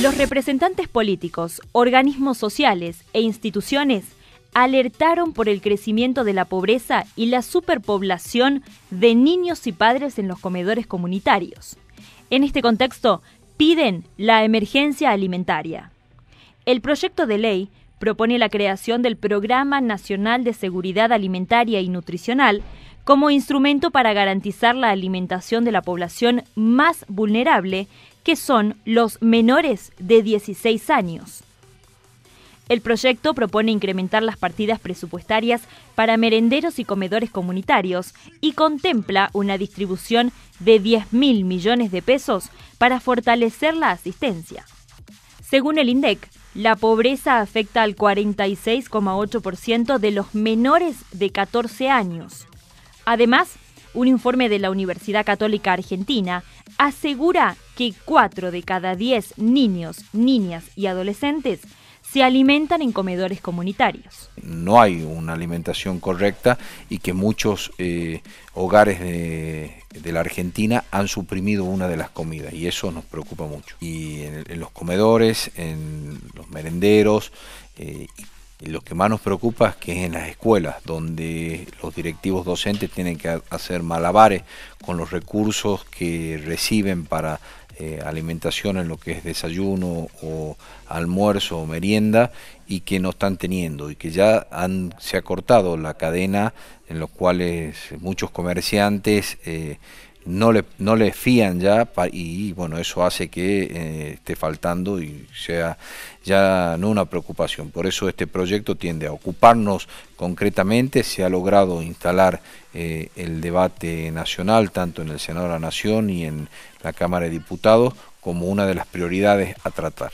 Los representantes políticos, organismos sociales e instituciones alertaron por el crecimiento de la pobreza y la superpoblación de niños y padres en los comedores comunitarios. En este contexto, piden la emergencia alimentaria. El proyecto de ley propone la creación del Programa Nacional de Seguridad Alimentaria y Nutricional como instrumento para garantizar la alimentación de la población más vulnerable que son los menores de 16 años. El proyecto propone incrementar las partidas presupuestarias para merenderos y comedores comunitarios y contempla una distribución de 10 mil millones de pesos para fortalecer la asistencia. Según el INDEC, la pobreza afecta al 46,8% de los menores de 14 años. Además, un informe de la Universidad Católica Argentina asegura que 4 de cada 10 niños, niñas y adolescentes se alimentan en comedores comunitarios. No hay una alimentación correcta y que muchos eh, hogares de, la Argentina han suprimido una de las comidas y eso nos preocupa mucho. Y en, los comedores, en los merenderos, eh, lo que más nos preocupa es que es en las escuelas, donde los directivos docentes tienen que hacer malabares con los recursos que reciben para eh, alimentación en lo que es desayuno o almuerzo o merienda y que no están teniendo y que ya han, se ha cortado la cadena en los cuales muchos comerciantes eh, no le, no le fían ya y bueno, eso hace que eh, esté faltando y sea ya no una preocupación. Por eso este proyecto tiende a ocuparnos concretamente, se ha logrado instalar eh, el debate nacional tanto en el Senado de la Nación y en la Cámara de Diputados como una de las prioridades a tratar.